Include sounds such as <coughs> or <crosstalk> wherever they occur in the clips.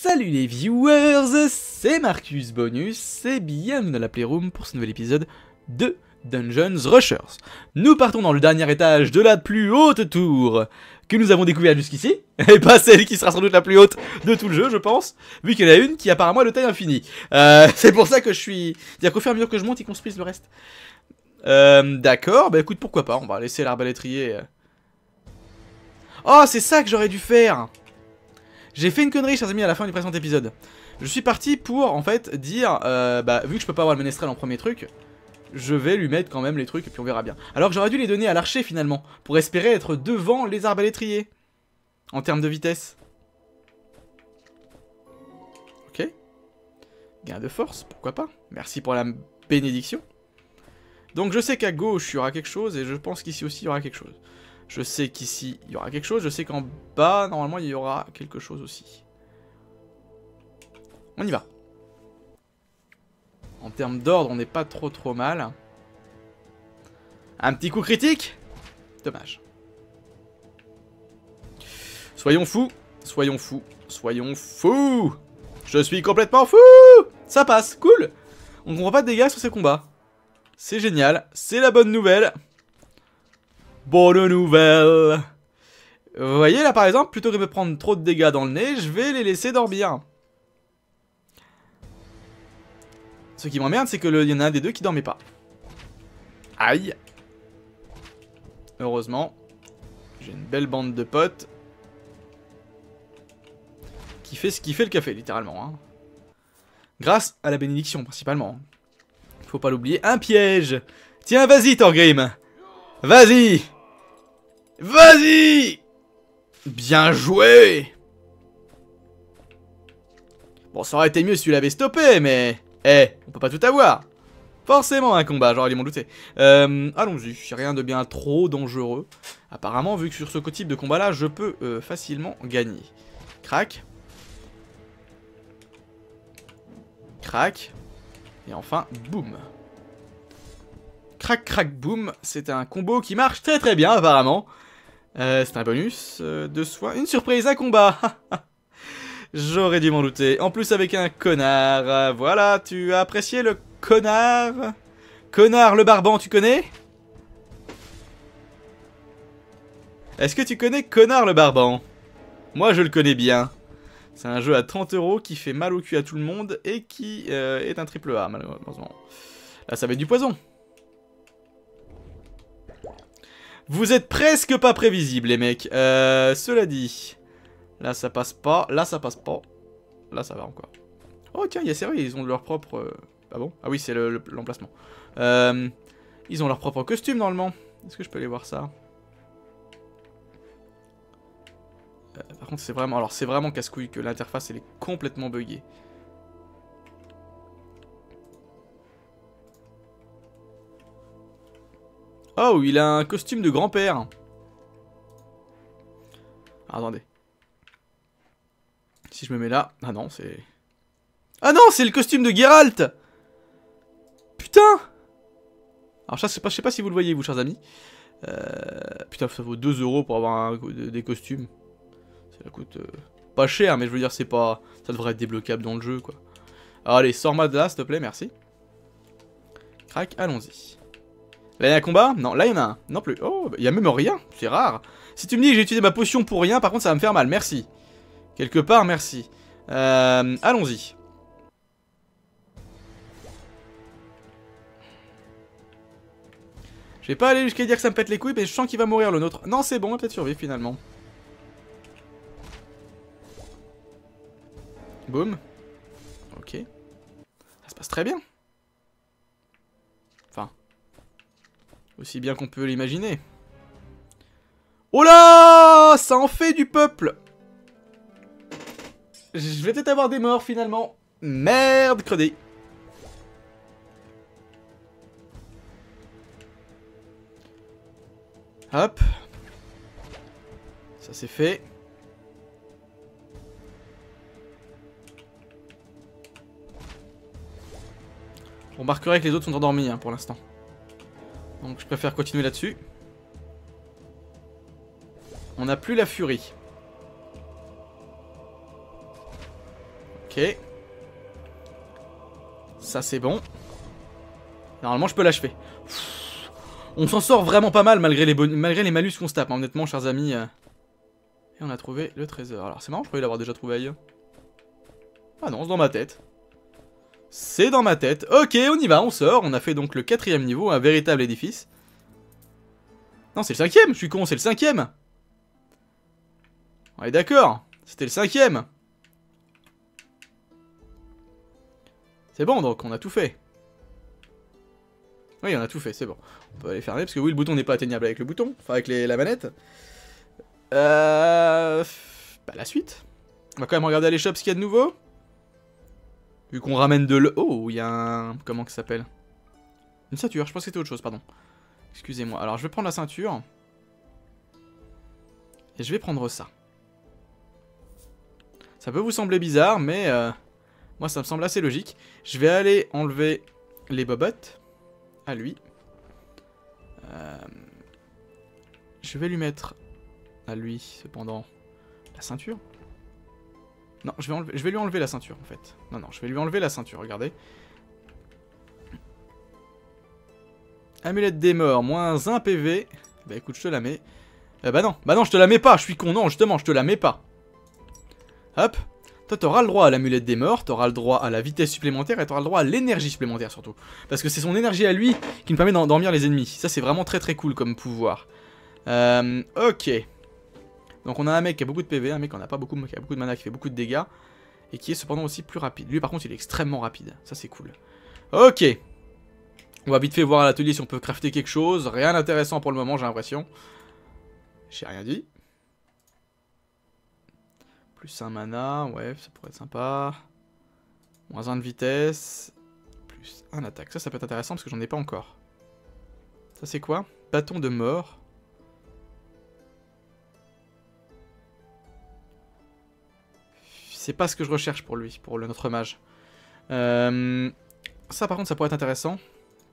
Salut les viewers, c'est Marcus Bonus et bienvenue dans la Playroom pour ce nouvel épisode de Dungeons Rushers. Nous partons dans le dernier étage de la plus haute tour que nous avons découvert jusqu'ici, <laughs> et pas celle qui sera sans doute la plus haute de tout le jeu, je pense, vu qu'il y en a une qui apparemment est de taille infinie. Euh, <laughs> c'est pour ça que je suis... C'est-à-dire qu'au fur et à mesure que je monte, ils construisent le reste. Euh, D'accord, bah écoute, pourquoi pas, on va laisser l'arbalétrier... euh. Oh, c'est ça que j'aurais dû faire J'ai fait une connerie, chers amis, à la fin du précédent épisode. Je suis parti pour, en fait, dire, euh, bah, vu que je peux pas avoir le ménestrel en premier truc, je vais lui mettre quand même les trucs et puis on verra bien. Alors que j'aurais dû les donner à l'archer, finalement, pour espérer être devant les arbalétriers, en termes de vitesse. Ok. Gain de force, pourquoi pas. Merci pour la bénédiction. Donc je sais qu'à gauche, il y aura quelque chose, et je pense qu'ici aussi, il y aura quelque chose. Je sais qu'ici, il y aura quelque chose. Je sais qu'en bas, normalement, il y aura quelque chose aussi. On y va. En termes d'ordre, on n'est pas trop trop mal. Un petit coup critique? Dommage. Soyons fous. Soyons fous. Soyons fous Je suis complètement fou Ça passe, cool On ne prend pas de dégâts sur ces combats. C'est génial. C'est la bonne nouvelle. Bonne nouvelle Vous voyez là par exemple, plutôt que de prendre trop de dégâts dans le nez, je vais les laisser dormir. Ce qui m'emmerde, c'est que il y en a un des deux qui dormait pas. Aïe Heureusement, j'ai une belle bande de potes qui fait ce qui fait le café, littéralement. Hein. Grâce à la bénédiction, principalement. Faut pas l'oublier. Un piège Tiens, vas-y, Thorgrim Vas-y Vas-y Bien joué Bon, ça aurait été mieux si tu l'avais stoppé, mais... Eh, on peut pas tout avoir Forcément un combat, j'aurais dû m'en douter. Euh, Allons-y, rien de bien trop dangereux. Apparemment, vu que sur ce type de combat-là, je peux euh, facilement gagner. Crac. Crac. Et enfin, boum. Crac, crac, boum. C'est un combo qui marche très très bien, apparemment. Euh, c'est un bonus euh, de soin. Une surprise, un combat <laughs> J'aurais dû m'en douter. En plus avec un connard. Voilà, tu as apprécié le connard Connard le barban, tu connais? Est-ce que tu connais Connard le barban Moi je le connais bien. C'est un jeu à 30 euros qui fait mal au cul à tout le monde et qui euh, est un triple A malheureusement. Là ça va être du poison. Vous êtes presque pas prévisibles les mecs. Euh, cela dit... Là ça passe pas, là ça passe pas. Là ça va encore. Oh tiens, il y a sérieux, ils ont leur propre... euh, Ah bon? Ah oui, c'est l'emplacement. Le, euh, ils ont leur propre costume normalement. Est-ce que je peux aller voir ça? Par contre c'est vraiment... Alors c'est vraiment casse-couille que l'interface elle est complètement buggée. Oh, il a un costume de grand-père. Attendez. Si je me mets là... Ah non, c'est... Ah non, c'est le costume de Geralt Putain Alors ça, je sais pas, je sais pas si vous le voyez, vous, chers amis. Euh, putain, ça vaut 2 euros pour avoir des costumes. Ça coûte euh, pas cher, mais je veux dire, c'est pas... Ça devrait être débloquable dans le jeu, quoi. Allez, sors-moi de là, s'il te plaît, merci. Crac, allons-y. Là, il y a un combat Non, là, il y en a un. Non plus. Oh, il y a même rien. C'est rare. Si tu me dis que j'ai utilisé ma potion pour rien, par contre, ça va me faire mal. Merci. Quelque part, merci. Euh, Allons-y. Je vais pas aller jusqu'à dire que ça me pète les couilles, mais je sens qu'il va mourir le nôtre. Non, c'est bon, on va peut-être survivre finalement. Boum. Ok. Ça se passe très bien. Enfin. Aussi bien qu'on peut l'imaginer. Oh là Ça en fait du peuple Je vais peut-être avoir des morts finalement. Merde, credé. Hop. Ça c'est fait. On remarquerait que les autres sont endormis hein, pour l'instant. Donc je préfère continuer là-dessus. On n'a plus la furie. Ok. Ça c'est bon. Normalement je peux l'achever. On s'en sort vraiment pas mal malgré les, malus qu'on se tape, hein, honnêtement, chers amis. Euh. Et on a trouvé le trésor. Alors c'est marrant, je croyais l'avoir déjà trouvé ailleurs. Ah non, c'est dans ma tête. C'est dans ma tête. Ok, on y va, on sort. On a fait donc le quatrième niveau, un véritable édifice. Non, c'est le cinquième, je suis con, c'est le cinquième. On est d'accord, c'était le cinquième. C'est bon donc, on a tout fait. Oui, on a tout fait, c'est bon. On peut aller fermer, parce que oui, le bouton n'est pas atteignable avec le bouton, enfin avec la manette. Euh... Bah la suite. On va quand même regarder à l'échoppe ce qu'il y a de nouveau. Vu qu'on ramène de l'eau... Oh, il y a un... Comment ça s'appelle? Une ceinture, je pense que c'était autre chose, pardon. Excusez-moi. Alors, je vais prendre la ceinture. Et je vais prendre ça. Ça peut vous sembler bizarre, mais... Euh, moi, ça me semble assez logique. Je vais aller enlever les bobottes à lui. Euh, je vais lui mettre à lui, cependant, la ceinture. Non, je vais, lui enlever la ceinture, en fait. Non, non, je vais lui enlever la ceinture, regardez. Amulette des morts, moins 1 PV. Bah écoute, je te la mets. Euh, bah non, bah non, je te la mets pas, je suis con, non, justement, je te la mets pas. Hop. Toi, t'auras le droit à l'amulette des morts, t'auras le droit à la vitesse supplémentaire et t'auras le droit à l'énergie supplémentaire surtout. Parce que c'est son énergie à lui qui me permet d'endormir les ennemis. Ça, c'est vraiment très très cool comme pouvoir. Euh, ok. Donc on a un mec qui a beaucoup de PV, un mec qui en a pas beaucoup, qui a beaucoup de mana, qui fait beaucoup de dégâts. Et qui est cependant aussi plus rapide. Lui, par contre, il est extrêmement rapide. Ça, c'est cool. Ok. On va vite fait voir à l'atelier si on peut crafter quelque chose. Rien d'intéressant pour le moment, j'ai l'impression. J'ai rien dit. Plus un mana, ouais, ça pourrait être sympa. Moins un de vitesse. Plus un attaque. Ça, ça peut être intéressant parce que j'en ai pas encore. Ça, c'est quoi? Bâton de mort. C'est pas ce que je recherche pour lui, pour le, notre mage. Euh, ça, par contre, ça pourrait être intéressant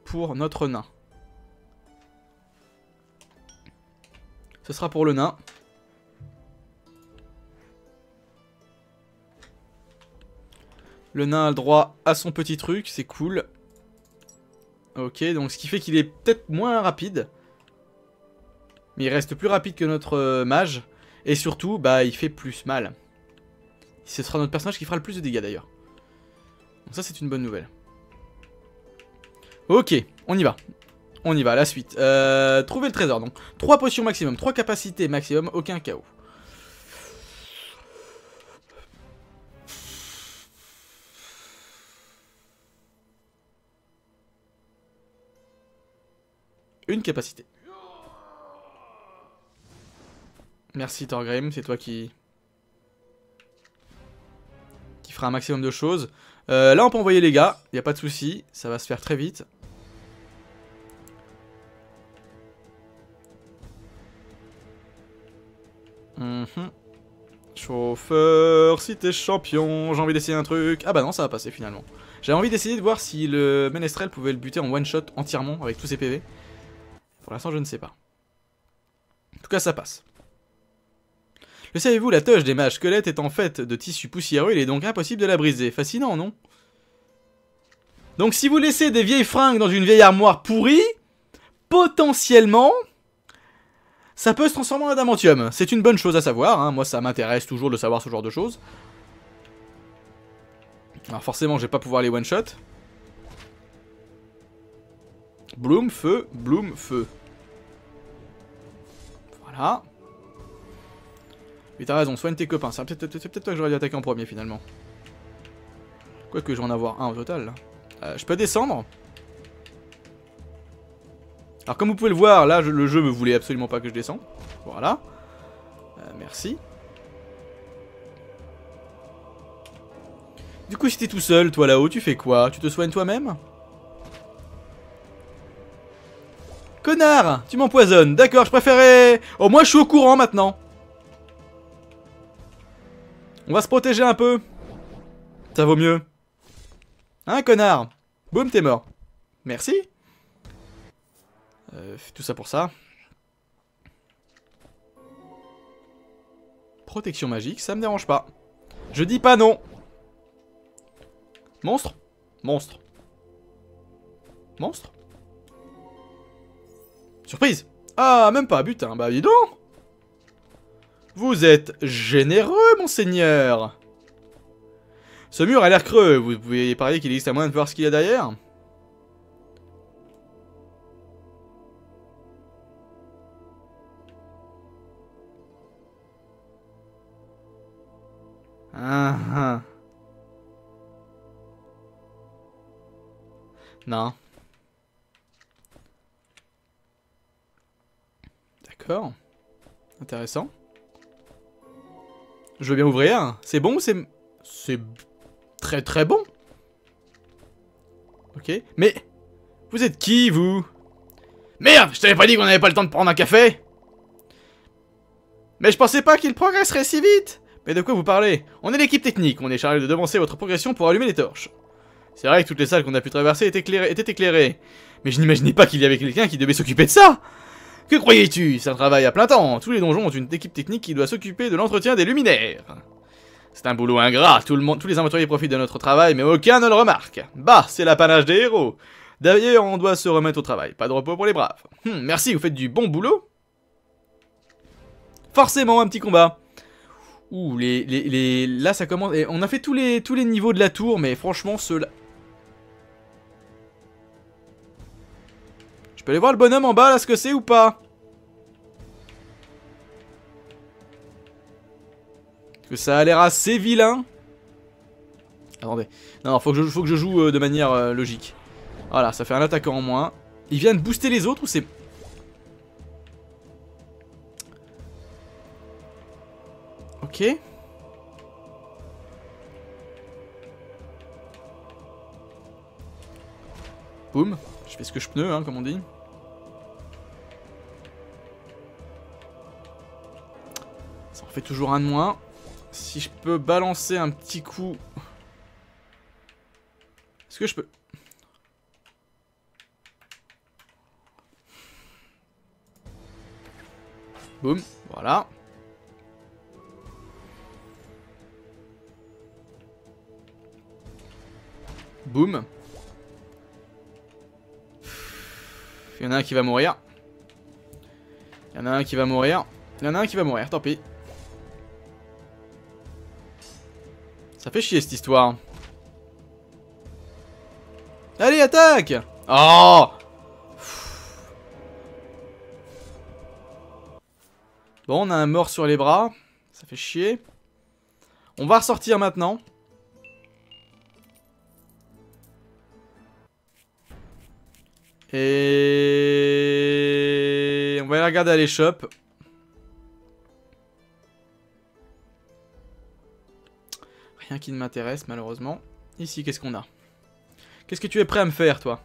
pour notre nain. Ce sera pour le nain. Le nain a le droit à son petit truc, c'est cool. Ok, donc ce qui fait qu'il est peut-être moins rapide. Mais il reste plus rapide que notre euh, mage. Et surtout, bah, il fait plus mal. Ce sera notre personnage qui fera le plus de dégâts d'ailleurs. Donc ça, c'est une bonne nouvelle. Ok, on y va. On y va, la suite. Euh, trouver le trésor, donc. 3 potions maximum, 3 capacités maximum, aucun chaos. Une capacité. Merci Thorgrim, c'est toi qui... fera un maximum de choses. Euh, là on peut envoyer les gars, y a pas de souci, ça va se faire très vite. Mhm. Chauffeur, si t'es champion, j'ai envie d'essayer un truc. Ah bah non, ça va passer finalement. J'ai envie d'essayer de voir si le Menestrel pouvait le buter en one shot entièrement avec tous ses PV. Pour l'instant, je ne sais pas. En tout cas, ça passe. Le savez-vous, la toge des mages squelettes est en fait de tissu poussiéreux, il est donc impossible de la briser. Fascinant, non? Donc si vous laissez des vieilles fringues dans une vieille armoire pourrie, potentiellement, ça peut se transformer en adamantium. C'est une bonne chose à savoir, hein. moi ça m'intéresse toujours de savoir ce genre de choses. Alors forcément, je vais pas pouvoir les one-shot. Bloom, feu, bloom, feu. Voilà. Mais t'as raison, soigne tes copains. C'est peut-être peut toi que j'aurais dû attaquer en premier finalement. Quoique je vais en avoir un au total. Euh, je peux descendre? Alors comme vous pouvez le voir, là le jeu me voulait absolument pas que je descende. Voilà. Euh, merci. Du coup si t'es tout seul, toi là-haut, tu fais quoi? Tu te soignes toi-même? Connard Tu m'empoisonnes. D'accord, je préférais... Au moins, je suis au courant maintenant. On va se protéger un peu. Ça vaut mieux. Hein, connard? Boum, t'es mort. Merci. Euh, tout ça pour ça. Protection magique, ça me dérange pas. Je dis pas non. Monstre? Monstre. Monstre? Surprise Ah, même pas, putain, bah dis donc Vous êtes généreux, monseigneur Ce mur a l'air creux, vous pouvez parier qu'il existe à moins de voir ce qu'il y a derrière Ah, ah. Non. D'accord. Intéressant. Je veux bien ouvrir. C'est bon ou c'est... C'est très très bon. Ok. Mais... Vous êtes qui, vous? Merde Je t'avais pas dit qu'on avait pas le temps de prendre un café Mais je pensais pas qu'il progresserait si vite Mais de quoi vous parlez? On est l'équipe technique, on est chargé de devancer votre progression pour allumer les torches. C'est vrai que toutes les salles qu'on a pu traverser étaient éclairées, étaient éclairées. Mais je n'imaginais pas qu'il y avait quelqu'un qui devait s'occuper de ça Que croyais-tu? C'est un travail à plein temps. Tous les donjons ont une équipe technique qui doit s'occuper de l'entretien des luminaires. C'est un boulot ingrat, Tout le monde, tous les aventuriers profitent de notre travail, mais aucun ne le remarque. Bah, c'est l'apanage des héros. D'ailleurs, on doit se remettre au travail. Pas de repos pour les braves. Hum, merci, vous faites du bon boulot. Forcément, un petit combat. Ouh, les, les, les... Là, ça commence... On a fait tous les, tous les niveaux de la tour, mais franchement, ceux-là... peux aller voir le bonhomme en bas, là, ce que c'est ou pas que ça a l'air assez vilain. Attendez. Non, faut que je, faut que je joue euh, de manière euh, logique. Voilà, ça fait un attaquant en moins. Il vient de booster les autres ou c'est... Ok. Boum. Je fais ce que je peux, hein, comme on dit. Toujours un de moins. Si je peux balancer un petit coup... Est-ce que je peux... Boum, voilà. Boum. Il y en a un qui va mourir. Il y en a un qui va mourir. Il y en a un qui va mourir, tant pis. Ça fait chier cette histoire. Allez, attaque Oh Bon, on a un mort sur les bras. Ça fait chier. On va ressortir maintenant. Et... On va aller regarder à l'échoppe. Rien qui ne m'intéresse, malheureusement. Ici, qu'est-ce qu'on a? Qu'est-ce que tu es prêt à me faire, toi?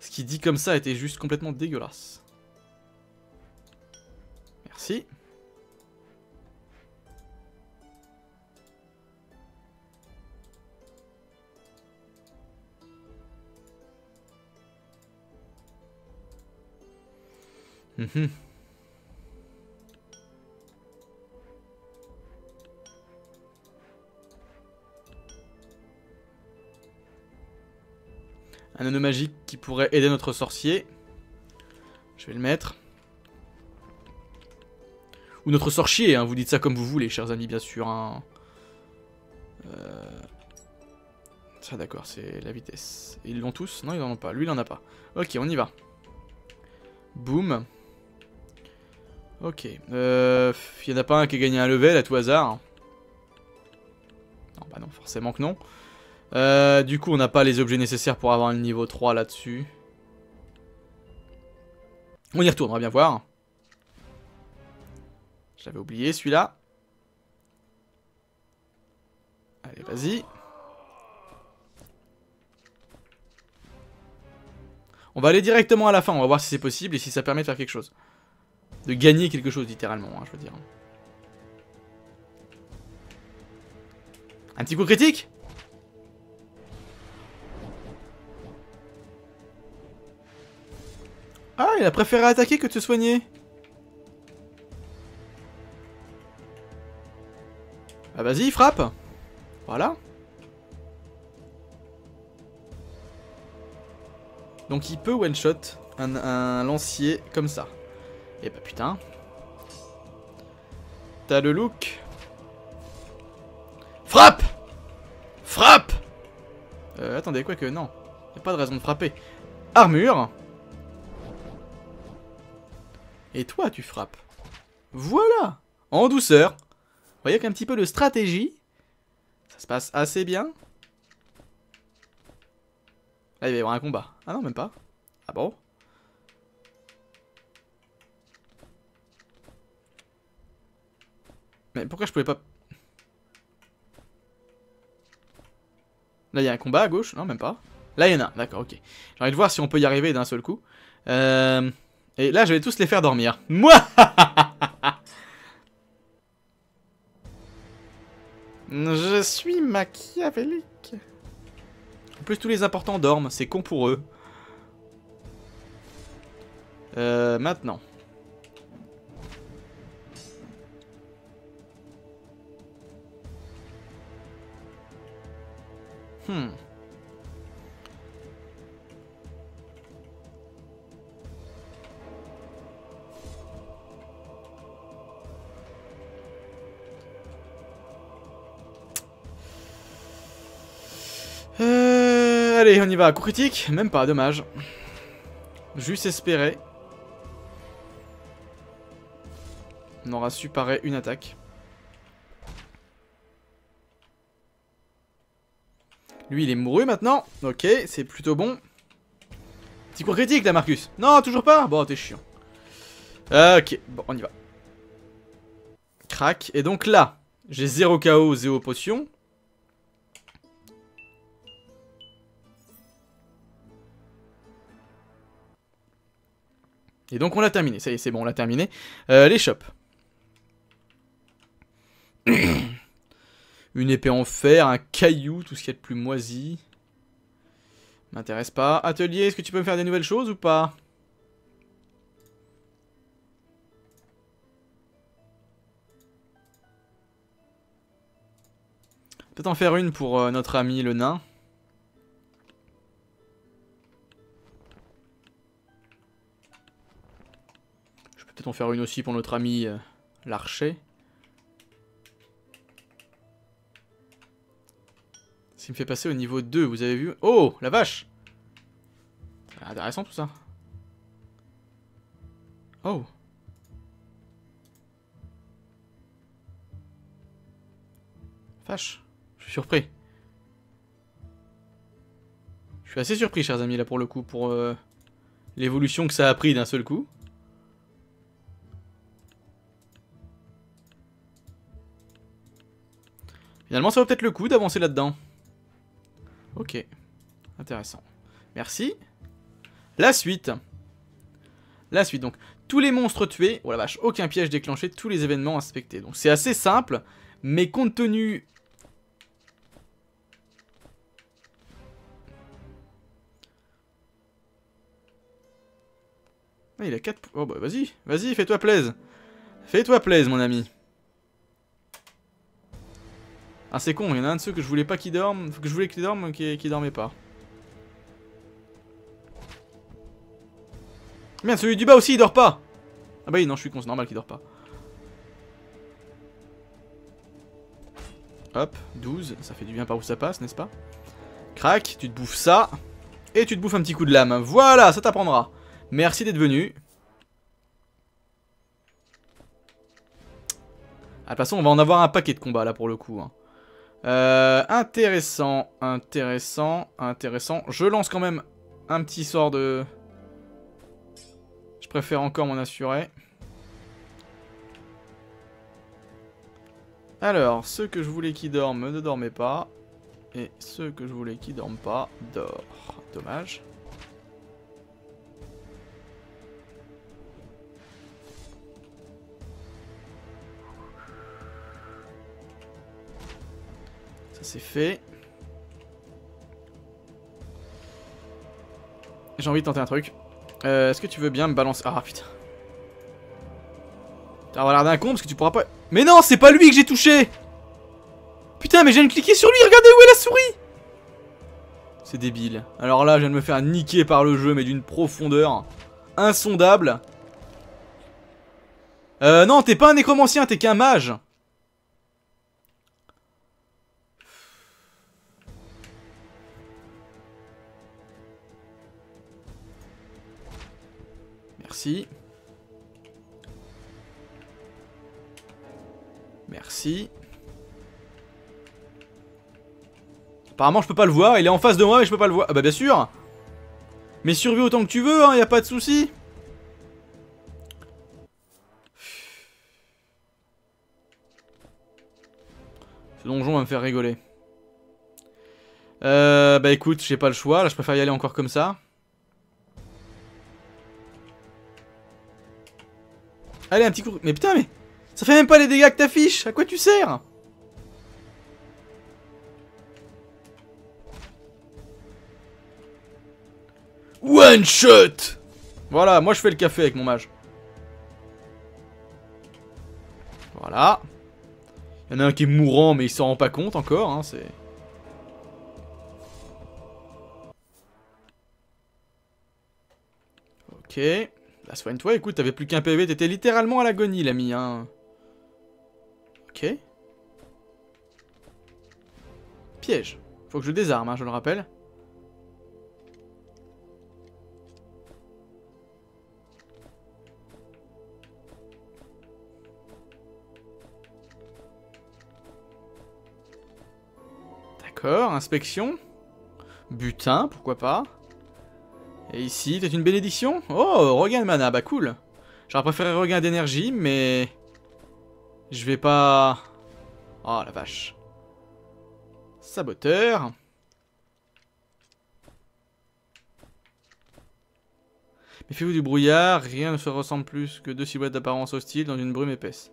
Ce qui dit comme ça était juste complètement dégueulasse. Merci. Mhm. Un anneau magique qui pourrait aider notre sorcier. Je vais le mettre. Ou notre sorcier, hein, vous dites ça comme vous voulez, chers amis, bien sûr. Hein. Euh, ça, d'accord, c'est la vitesse. ils l'ont tous? Non, ils n'en ont pas. Lui, il en a pas. Ok, on y va. Boum. Ok. Euh, il n'y en a pas un qui a gagné un level à tout hasard? Non, bah non, forcément que non. Euh, du coup, on n'a pas les objets nécessaires pour avoir le niveau 3 là-dessus. On y retourne, on va bien voir. J'avais oublié celui-là. Allez, vas-y. On va aller directement à la fin, on va voir si c'est possible et si ça permet de faire quelque chose. De gagner quelque chose, littéralement, hein, je veux dire. Un petit coup critique? Ah, il a préféré attaquer que te soigner. Ah vas-y, frappe Voilà. Donc il peut one-shot un, lancier comme ça. Et bah putain. T'as le look. Frappe Frappe euh, Attendez, quoi que non. Y a pas de raison de frapper. Armure et toi, tu frappes. Voilà En douceur. Voyez qu'un petit peu de stratégie. Ça se passe assez bien. Là, il va y avoir un combat. Ah non, même pas. Ah bon? Mais pourquoi je pouvais pas... Là, il y a un combat à gauche? Non, même pas. Là, il y en a. D'accord, ok. J'ai envie de voir si on peut y arriver d'un seul coup. Euh... Et là, je vais tous les faire dormir. Moi <laughs> Je suis machiavélique. En plus, tous les importants dorment. C'est con pour eux. Euh, maintenant. Hmm. Allez, on y va. Coup critique Même pas, dommage. Juste espérer. On aura su parer une attaque. Lui, il est mouru maintenant. Ok, c'est plutôt bon. Petit coup critique là, Marcus. Non, toujours pas Bon, t'es chiant. Ok, bon, on y va. Crac. Et donc là, j'ai 0 KO, 0 potion. Et donc on l'a terminé, ça y est, c'est bon, on l'a terminé. Euh, les shops. <coughs> Une épée en fer, un caillou, tout ce qui est de plus moisi. M'intéresse pas. Atelier, est-ce que tu peux me faire des nouvelles choses ou pas? Peut-être en faire une pour euh, notre ami le nain. Peut-être en faire une aussi pour notre ami euh, l'archer. me fait passer au niveau 2, vous avez vu? Oh, la vache Intéressant tout ça. Oh Vache, je suis surpris. Je suis assez surpris, chers amis, là, pour le coup, pour euh, l'évolution que ça a pris d'un seul coup. Finalement, ça vaut peut-être le coup d'avancer là-dedans. Ok. Intéressant. Merci. La suite. La suite, donc. Tous les monstres tués. Oh la vache, aucun piège déclenché, tous les événements inspectés. Donc c'est assez simple, mais compte tenu... Ah, il a 4... Oh bah vas-y, vas-y, fais-toi plaise. Fais-toi plaise, mon ami. Ah c'est con, il y en a un de ceux que je voulais pas qu'il dorme, que je voulais qu'il dorme, qui, dormait pas. Merde, celui du bas aussi il dort pas Ah bah oui, non, je suis con, c'est normal qu'il dort pas. Hop, 12, ça fait du bien par où ça passe, n'est-ce pas? Crac, tu te bouffes ça, et tu te bouffes un petit coup de lame. Voilà, ça t'apprendra. Merci d'être venu. Ah, de toute façon, on va en avoir un paquet de combats là pour le coup. Hein. Euh, intéressant, intéressant, intéressant. Je lance quand même un petit sort de... Je préfère encore m'en assurer. Alors, ceux que je voulais qui dorment ne dormaient pas. Et ceux que je voulais qui dorment pas, dorment. Dommage. C'est fait. J'ai envie de tenter un truc. Euh, Est-ce que tu veux bien me balancer... Ah putain. T'as l'air d'un con parce que tu pourras pas... Mais non, c'est pas lui que j'ai touché Putain, mais j'ai viens de cliquer sur lui, regardez où est la souris C'est débile. Alors là, je viens de me faire niquer par le jeu, mais d'une profondeur insondable. Euh, non, t'es pas un nécromancien, t'es qu'un mage. Merci. Apparemment, je peux pas le voir. Il est en face de moi, mais je peux pas le voir. Ah bah bien sûr. Mais survie autant que tu veux, hein, y a pas de souci. Ce donjon va me faire rigoler. Euh, bah écoute, j'ai pas le choix. Là, je préfère y aller encore comme ça. Allez, un petit coup. Mais putain, mais. Ça fait même pas les dégâts que t'affiches. À quoi tu sers One shot Voilà, moi je fais le café avec mon mage. Voilà. Il y en a un qui est mourant, mais il s'en rend pas compte encore, hein, c'est... Ok. Bah soigne-toi, écoute, t'avais plus qu'un PV, t'étais littéralement à l'agonie, l'ami, hein. Ok. Piège. Faut que je désarme, hein, je le rappelle. D'accord, inspection. Butin, pourquoi pas. Et ici, peut-être une bénédiction? Oh, regain de mana, bah cool. J'aurais préféré regain d'énergie, mais... Je vais pas... Oh la vache. Saboteur. Méfiez-vous du brouillard, rien ne se ressemble plus que deux silhouettes d'apparence hostile dans une brume épaisse.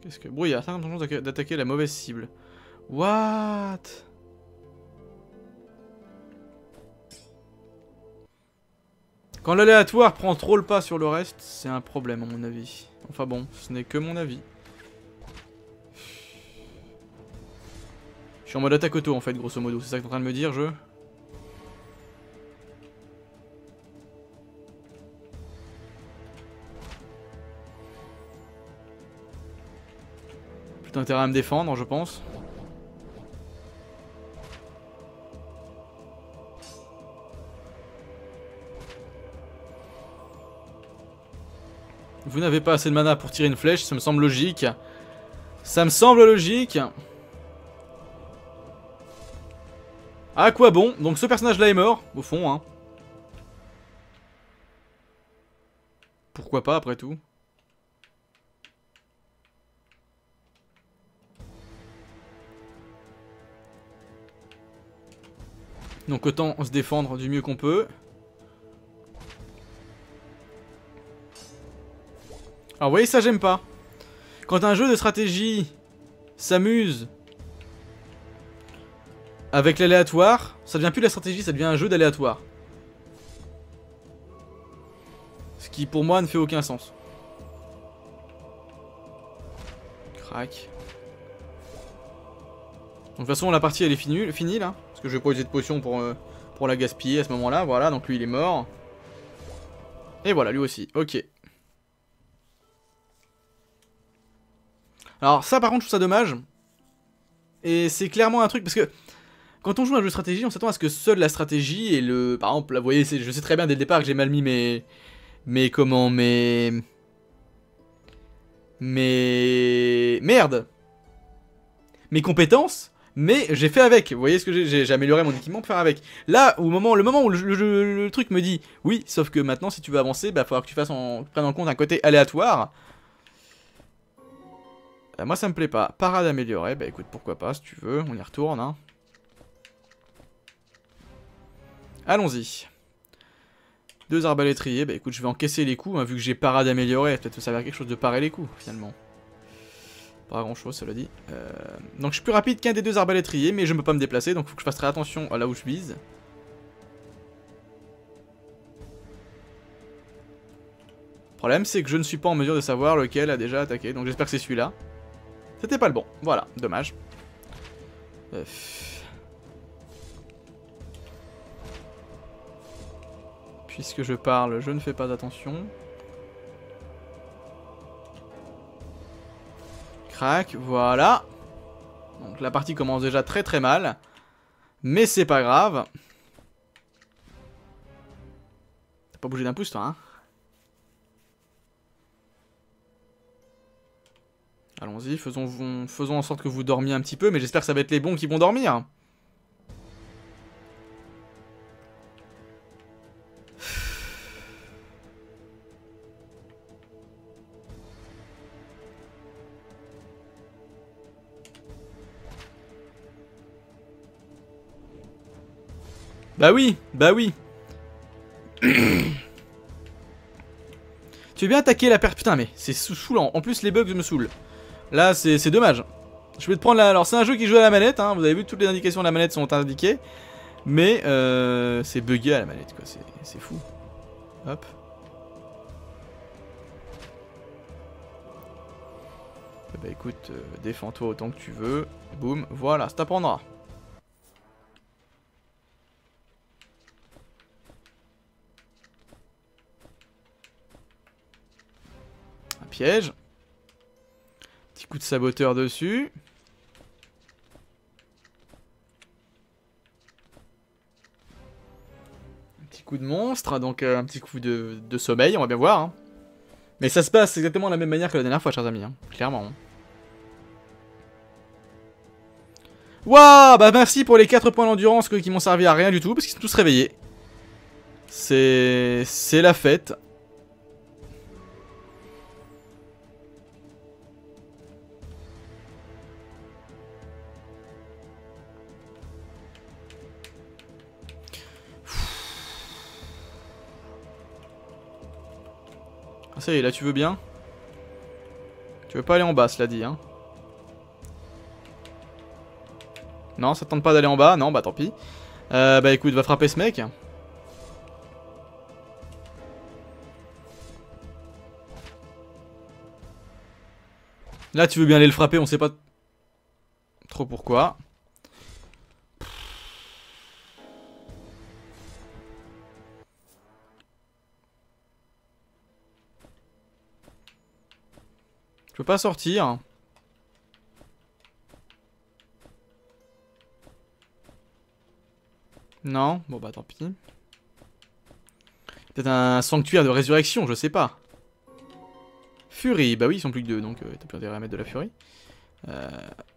Qu'est-ce que... Brouillard, 50 chance d'attaquer la mauvaise cible. What? Quand l'aléatoire prend trop le pas sur le reste, c'est un problème à mon avis. Enfin bon, ce n'est que mon avis. Je suis en mode attaque auto en fait, grosso modo. C'est ça que t'es en train de me dire, je Plutôt intérêt à me défendre, je pense. Vous n'avez pas assez de mana pour tirer une flèche, ça me semble logique. Ça me semble logique. À quoi bon Donc ce personnage-là est mort, au fond. Hein. Pourquoi pas, après tout Donc autant se défendre du mieux qu'on peut. Alors vous voyez ça j'aime pas. Quand un jeu de stratégie s'amuse avec l'aléatoire, ça devient plus la stratégie, ça devient un jeu d'aléatoire. Ce qui pour moi ne fait aucun sens. Crac. de toute façon la partie elle est finie, là. Parce que je vais pas utiliser de potion pour, euh, pour la gaspiller à ce moment-là. Voilà, donc lui il est mort. Et voilà, lui aussi. Ok. Alors ça par contre je trouve ça dommage. Et c'est clairement un truc parce que quand on joue un jeu de stratégie, on s'attend à ce que seule la stratégie et le... Par exemple, là, vous voyez, je sais très bien dès le départ que j'ai mal mis mes... Mes... Comment... Mes... Mes... Merde Mes compétences mais j'ai fait avec. Vous voyez ce que j'ai J'ai amélioré mon équipement pour faire avec. Là, au moment, le moment où le, truc me dit oui, sauf que maintenant, si tu veux avancer, bah, faudra que tu fasses en, prennes en compte un côté aléatoire. Bah, moi, ça me plaît pas. Parade améliorée, bah écoute, pourquoi pas, si tu veux, on y retourne. Hein. Allons-y. Deux arbalétriers, bah écoute, je vais encaisser les coups, hein, vu que j'ai parade améliorée. Peut-être que ça va quelque chose de parer les coups, finalement. Pas grand chose, cela dit. Euh, donc je suis plus rapide qu'un des deux arbalétriers, mais je ne peux pas me déplacer, donc il faut que je fasse très attention à là où je vise. Le problème, c'est que je ne suis pas en mesure de savoir lequel a déjà attaqué, donc j'espère que c'est celui-là. C'était pas le bon, voilà, dommage. Puisque je parle, je ne fais pas attention. Crac, voilà. Donc la partie commence déjà très très mal. Mais c'est pas grave. T'as pas bougé d'un pouce toi, hein? Allons-y, faisons, en sorte que vous dormiez un petit peu, mais j'espère que ça va être les bons qui vont dormir. Bah oui, bah oui. <coughs> tu veux bien attaquer la perte Putain, mais c'est saoulant. En plus, les bugs me saoulent. Là, c'est dommage. Je vais te prendre la... Alors, c'est un jeu qui joue à la manette. Hein. Vous avez vu, toutes les indications de la manette sont indiquées. Mais euh, c'est bugué à la manette, quoi. C'est fou. Hop. Bah écoute, euh, défends-toi autant que tu veux. Boum, voilà, ça t'apprendra. piège. Coup de saboteur dessus. Un petit coup de monstre, donc euh, un petit coup de, sommeil, on va bien voir. Hein. Mais ça se passe exactement de la même manière que la dernière fois, chers amis, hein. clairement. Hein. Waouh Bah merci pour les 4 points d'endurance qui m'ont servi à rien du tout, parce qu'ils sont tous réveillés. C'est la fête. Ah, ça là tu veux bien Tu veux pas aller en bas, cela dit, hein Non, ça tente pas d'aller en bas Non, bah tant pis. Euh, bah écoute, va frapper ce mec. Là, tu veux bien aller le frapper, on sait pas trop pourquoi. Peux pas sortir. Non Bon bah tant pis. Peut-être un sanctuaire de résurrection, je sais pas. Fury, bah oui, ils sont plus que deux, donc euh, t'as plus intérêt à mettre de la furie. Euh,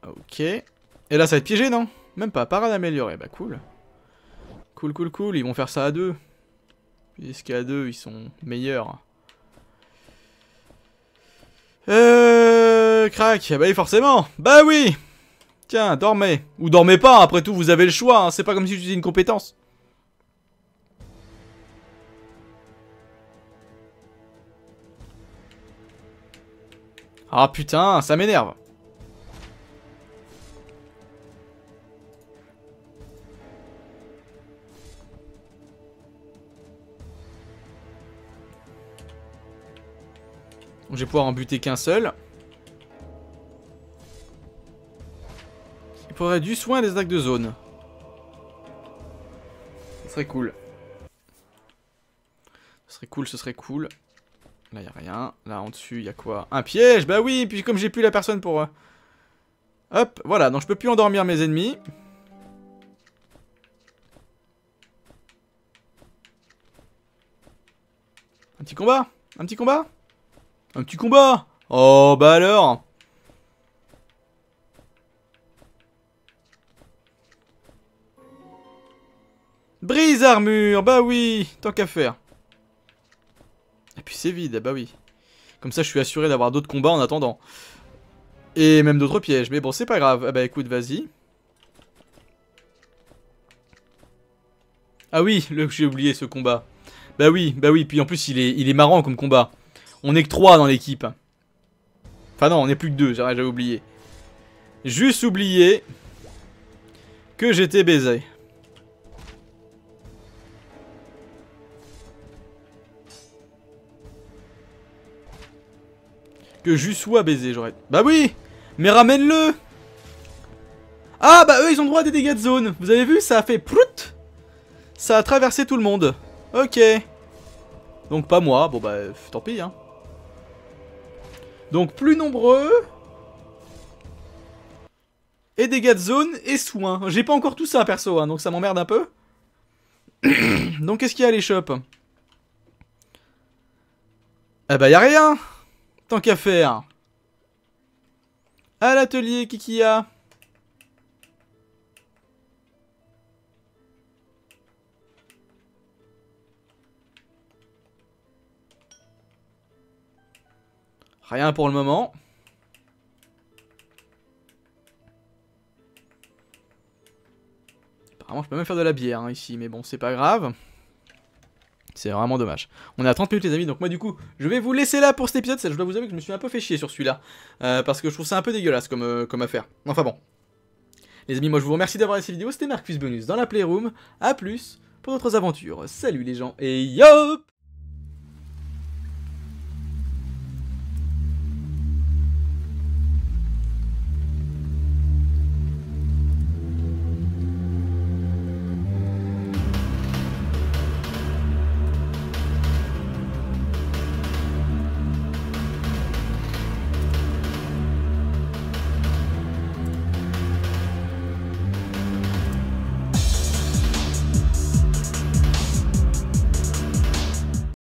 ok. Et là, ça va être piégé, non? Même pas, parade améliorée, bah cool. Cool, cool, cool, ils vont faire ça à deux. Puisqu'à deux, ils sont meilleurs. Euh... Crac, bah oui, forcément. Bah oui Tiens, dormez. Ou dormez pas, après tout, vous avez le choix. Hein. C'est pas comme si j'utilisais une compétence. Ah putain, ça m'énerve. je vais pouvoir en buter qu'un seul. Il faudrait du soin des attaques de zone. Ce serait cool. Ce serait cool, ce serait cool. Là, il a rien. Là, en dessus, il y a quoi? Un piège Bah oui, puis comme j'ai plus la personne pour... Euh, hop, voilà, donc je peux plus endormir mes ennemis. Un petit combat? Un petit combat? Un petit combat? Oh, bah alors? Brise armure Bah oui Tant qu'à faire. Et puis c'est vide, bah oui. Comme ça, je suis assuré d'avoir d'autres combats en attendant. Et même d'autres pièges. Mais bon, c'est pas grave. Ah bah écoute, vas-y. Ah oui, j'ai oublié ce combat. Bah oui, bah oui. Puis en plus, il est, il est marrant comme combat. On est que 3 dans l'équipe. Enfin non, on est plus que 2, j'avais oublié. Juste oublié que j'étais baisé. Que je sois baisé, j'aurais... Bah oui Mais ramène-le Ah bah eux ils ont droit à des dégâts de zone. Vous avez vu ça a fait prout Ça a traversé tout le monde. Ok. Donc pas moi, bon bah tant pis hein. Donc plus nombreux. Et dégâts de zone et soins. J'ai pas encore tout ça perso hein, donc ça m'emmerde un peu. <coughs> donc qu'est-ce qu'il y a à l'échoppe Eh bah y a rien Tant qu'à faire. À l'atelier, Kikia. Rien pour le moment. Apparemment, je peux même faire de la bière hein, ici, mais bon, c'est pas grave. C'est vraiment dommage. On est à 30 minutes les amis, donc moi du coup, je vais vous laisser là pour cet épisode. Je dois vous avouer que je me suis un peu fait chier sur celui-là. Euh, parce que je trouve ça un peu dégueulasse comme, euh, comme affaire. Enfin bon. Les amis, moi je vous remercie d'avoir regardé cette vidéo. C'était Marcus Bonus dans la Playroom. A plus pour d'autres aventures. Salut les gens et yop